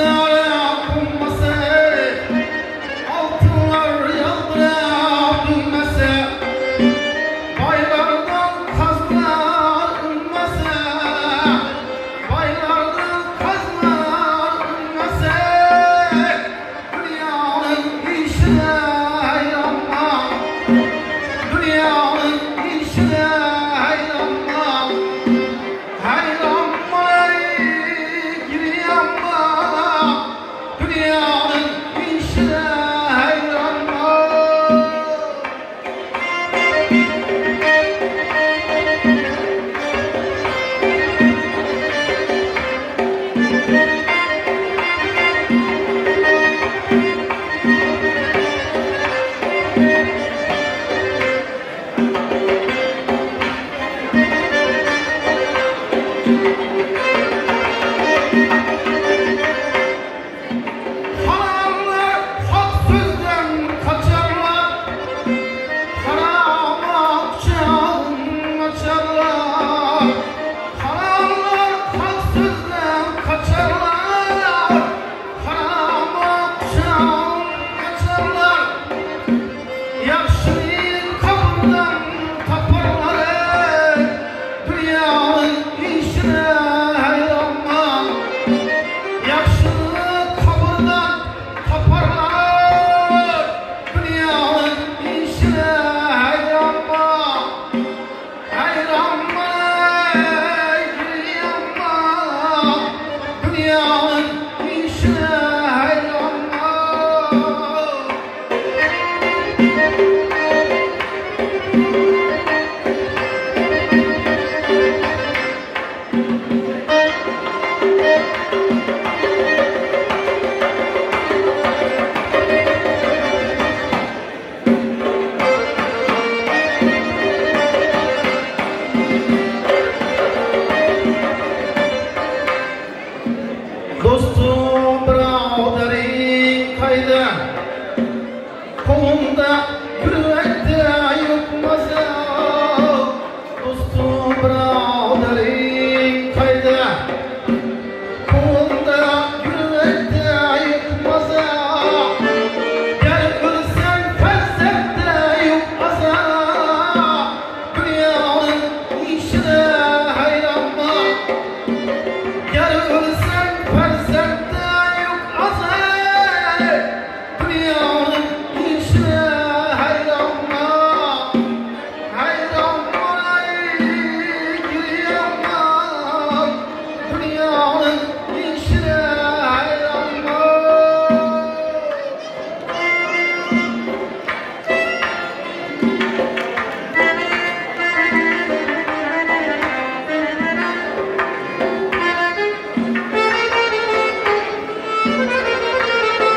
God. Birodari ainda.